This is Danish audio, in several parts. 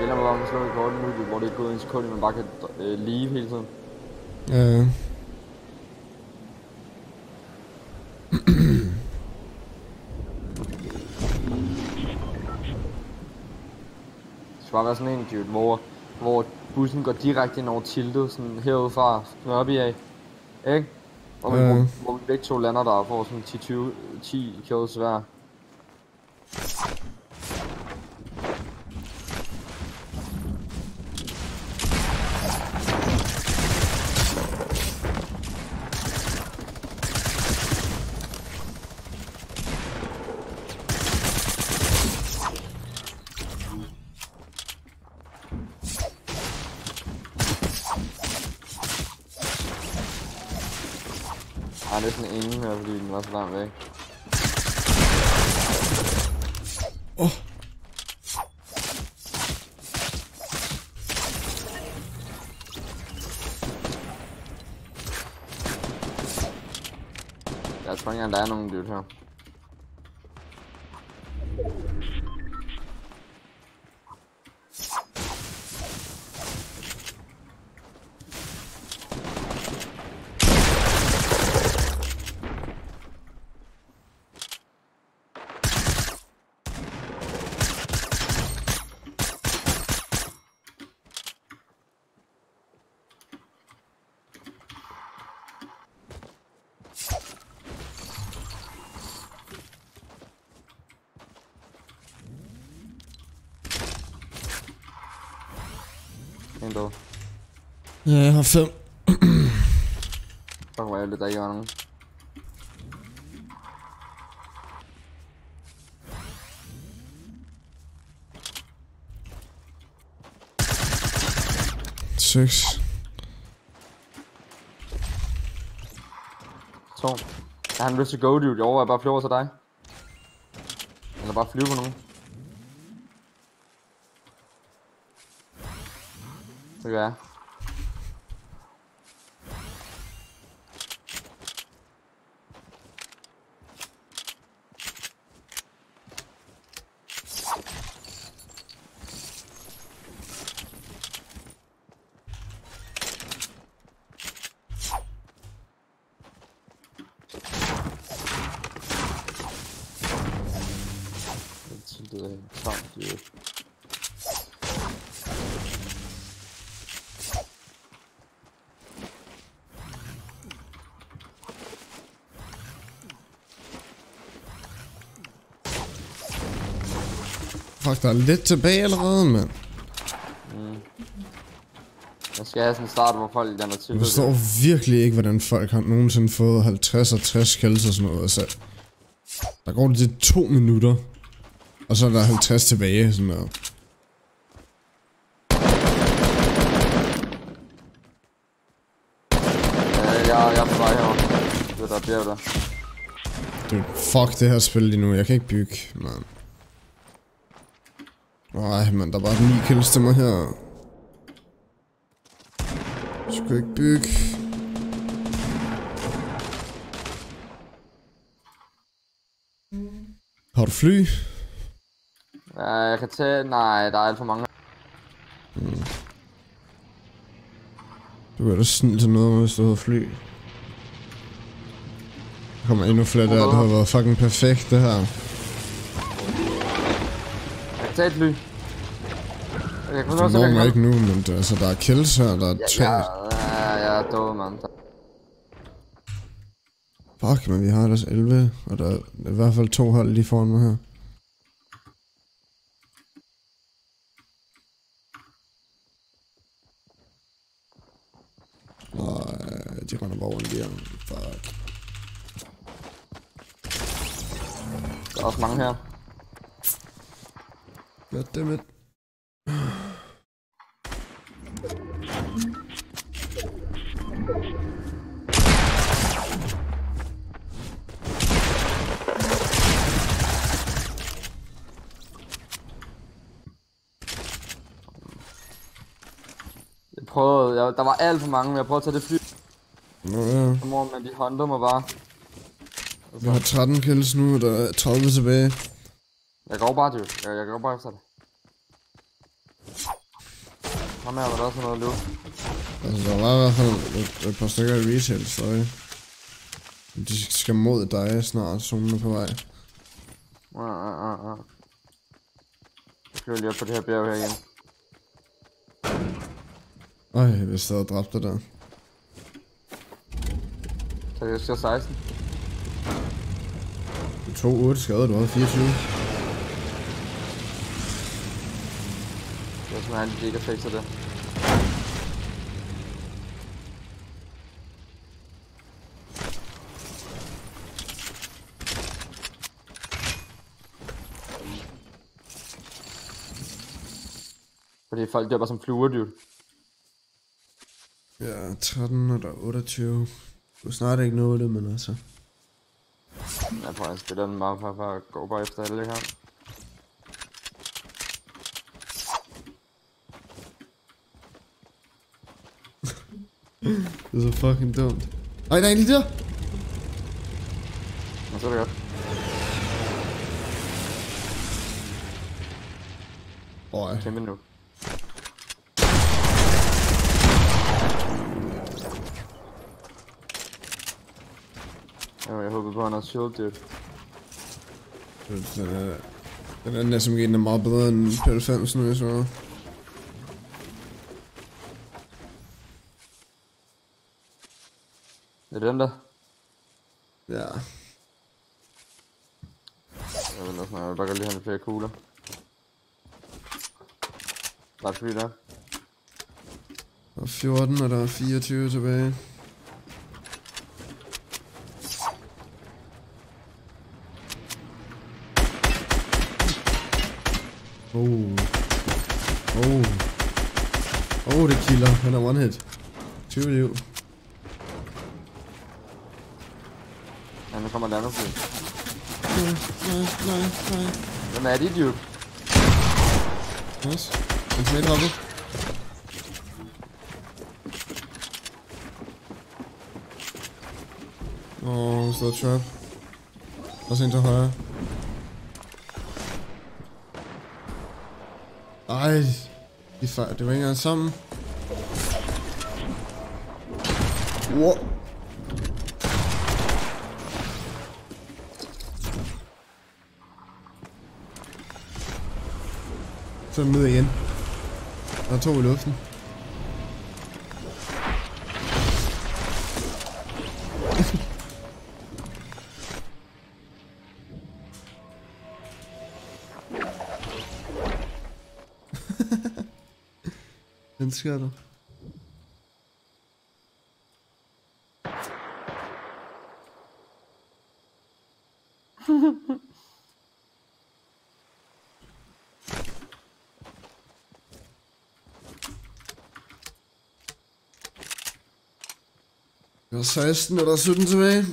gælder mig bare om at slå i korten nu, hvor det er gået en sekund, man bare kan øh, leave hele tiden. Ja, Det skal bare være sådan en, dude, hvor, hvor bussen går direkte ind over tiltet, sådan herude fra Nørreby af. Ikke? Hvor, man, Ja. hvor, hvor vi begge to lander der og får sådan 10-20, 10 kills hver. Er næsten ingen her, fordi den var så langt væk. Åh. Jeg tror ikke engang, der er nogen dude her. En død. Ja, jeg har fem. Fuck, hvor ærgerligt, der ikke var nogen. Seks. To. Jeg har en lyst til go, dude. Jeg overvejer bare at flyve over til dig. Eller bare flyve på nogen. Det gør jeg. Det tiltede helt tomt, dude. Fuck, der er lidt tilbage allerede, mand. Jeg skal have sådan en start, hvor folk der er Jeg til. forstår virkelig ikke, hvordan folk har nogensinde fået 50 og 60 kills og sådan noget. Altså, der går det til to minutter, og så er der 50 tilbage, sådan noget. Ja, jeg, jeg er på vej herover. Det er der bjerg der. Dude, fuck det her spil lige nu. Jeg kan ikke bygge, man. Nej, man, der er bare 9 kills til mig her. Skal ikke bygge. Har du fly? Ja, jeg kan tage... Nej, der er alt for mange. Du er da snil til noget, hvis du havde fly. Der kommer endnu flere der, det har været fucking perfekt, det her. Fly. Jeg kan også når mig ikke nu, men der, altså, der er kills her, der er tre. Ja, ja, jeg er død, mand. Fuck, men vi har ellers 11, og der er i hvert fald to hold lige foran mig her. Nej, de render bare rundt igen. Fuck. Der er også mange her. Goddammit. Jeg prøvede... Jeg, der var alt for mange, men jeg prøvede at tage det fly. Nå ja. Mor, men de huntede mig bare. Jeg har 13 kills nu, og der er 30 tilbage. Jeg går bare, dude. Jeg, jeg går bare efter det. Ham her var der også noget luft. Altså, der var i hvert fald et, et par stykker i retail stadig. De skal mod dig snart, zonen er på vej. Ja, ja, ja, ja. Jeg flyver lige op på det her bjerg her igen. Ej, hvis der havde dræbt dig der. Så jeg siger 16. Du tog 8 skader, du havde 24. At han ikke fikset det. Fordi folk dør bare som fluer, dude. Ja, 13 og der er 28. Du er snart ikke nået det, men altså. Jeg prøver at spille den bare for, at gå bare efter alle her. Det er så fucking dumt. Ej, der er en lige der! Men så er det godt. Øj, Kæmpe nu. Jo, jeg håber på, at han har shield, dude. den er... Den anden SMG er meget bedre end P90 nu, jeg så. Det er den der. Ja. Jeg vil også, vil bare godt lige have flere kugler. Tak fordi der. Der er 14, og der er 24 tilbage. Oh. Oh. Oh, det kilder. Han er one hit. 20 liv. Ja, nu kommer der fly. Nej, nej, nej, nej. Hvem er de, dude? Nice. En smæt hoppet. Åh, oh, står trap. Også en til højre. Ej, de fejl, det var ikke engang sammen. Wow. Så er den ned igen. Der er to i luften. Den sker der. Der er 16, og der er 17 tilbage. Det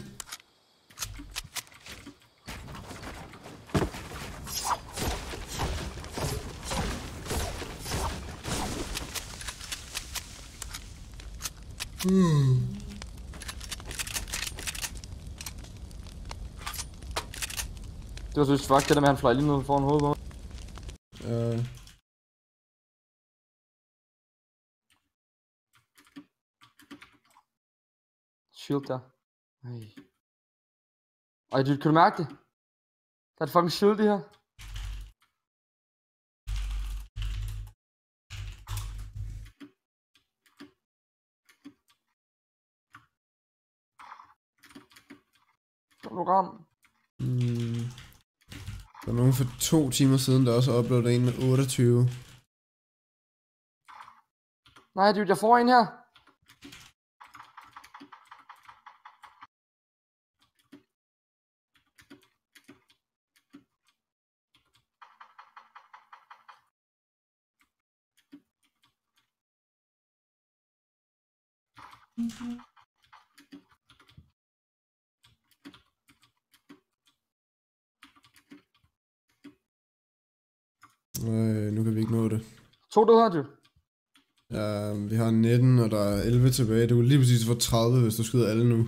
var så fuck, det der med, at han fløj lige ned foran hovedet på mig. Øh, Shield der. Ej. Ej, dude, kan du mærke det? Der er et fucking shield, det her. Kom nu ram. mm, der er nogen for to timer siden, der også uploadet en med 28. Nej, dude, jeg får en her. Øh, nu kan vi ikke nå det. To døde her, dude. Ja, vi har 19, og der er 11 tilbage. Du kan lige præcis få 30, hvis du skyder alle nu.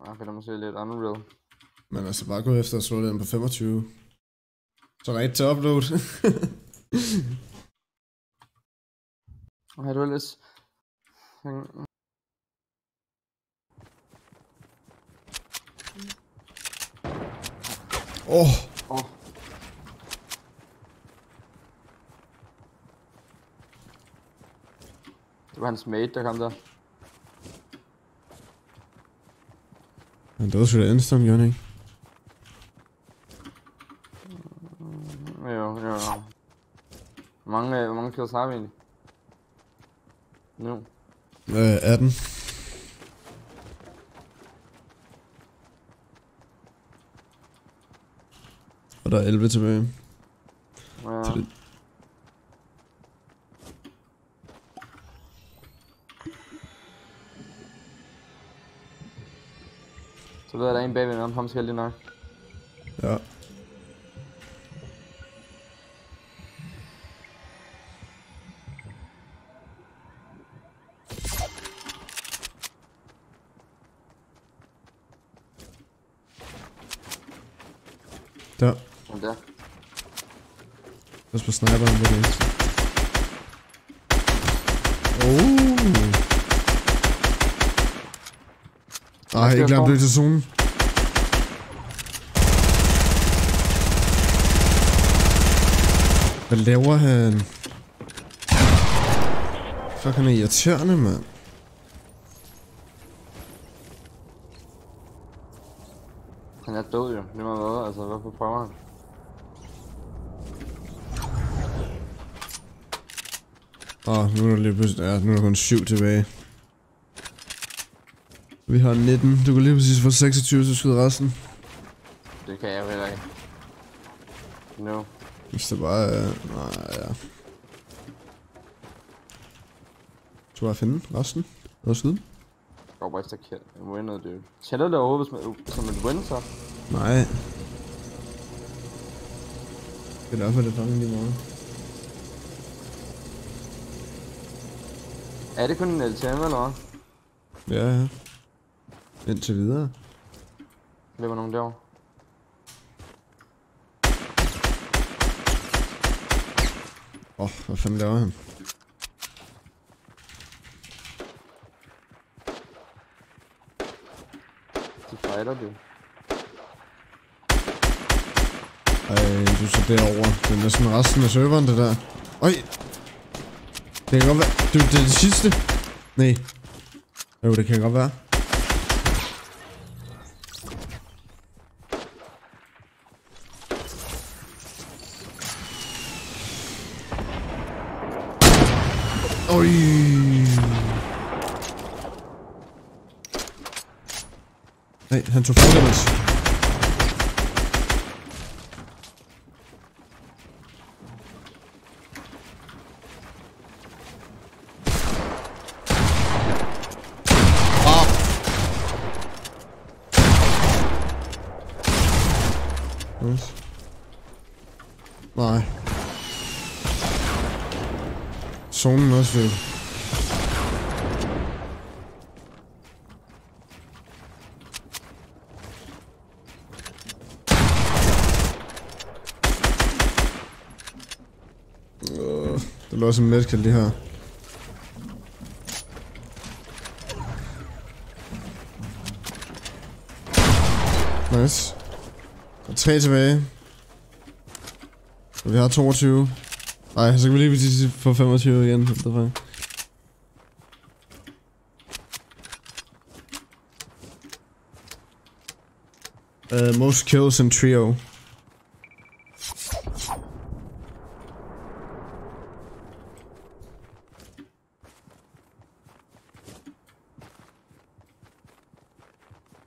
Ah, det er måske lidt unreal. Men altså bare gå efter at slå den på 25. Så er der et til upload. Har du ellers... Han- Åh, oh, Åh. Det var hans mate, der kom der. han døde sgu da instant, gjorde han ikke? Jo, jo. Hvor mange, øh, hvor mange kills har vi egentlig? Øh, 18. Og der er 11 tilbage. Ja. Til det. Så ved jeg, der er en bagved ham. Ham skal jeg lige nok. Ja. Det. Oh. Ej, skal ikke lad ham jeg blive til zonen. Hvad laver han? Fuck, han er irriterende, mand. Han er død jo. Det må være Altså, hvorfor prøver han? Åh, oh, nu er der lige pludselig... Ja, nu er der kun 7 tilbage. Vi har 19. Du kan lige præcis få 26, så skyde resten. Det kan jeg jo heller ikke. No. Hvis det bare er... Nej, ja. Du bare finde resten. Og skyde. Går bare efter kill. En winner, dude. Tæller det overhovedet som, som win, så? Nej. Det er derfor, det er fucking lige meget. Er det kun en LTM, eller hvad? Ja, ja. Indtil videre. Løber nogen derovre? Åh, oh, hvad fanden laver han? De fighter, dude. Ej, du så derovre. Det er næsten resten af serveren, det der. Øj! Det kan godt være... Du, det er det sidste. Nej. Jo, det kan godt være. Oj. Nej, han tog fordamage. Ah. Nice. Nej. Zonen også Der lå også en medkald lige her. Nice. Og tre tilbage. Og vi har 22. Nej, så kan vi lige præcis få 25 igen. Fuck? Uh, most kills in trio.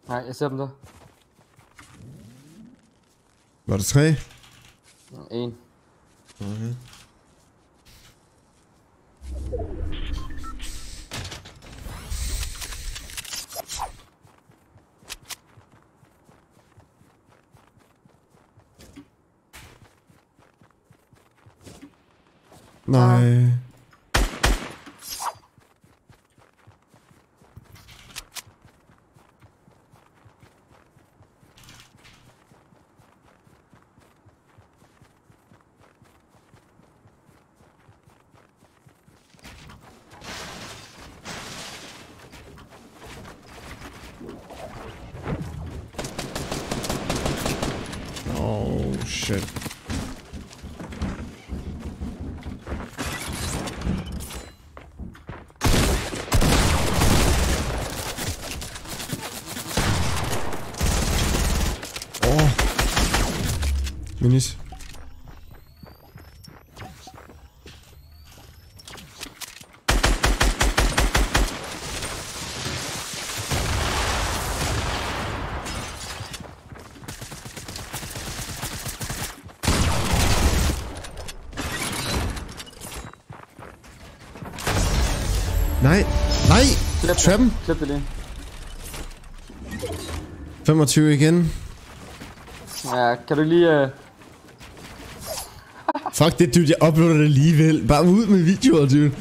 Nej, jeg ser dem der. Var det tre? En. Okay. Nej. Oh shit. Minis. Nej, nej! Klip. Trappen. Klip det lige. 25 igen. Ja, kan du lige... Uh... Fuck det, dude. Jeg uploader det alligevel. Bare ud med videoer, dude.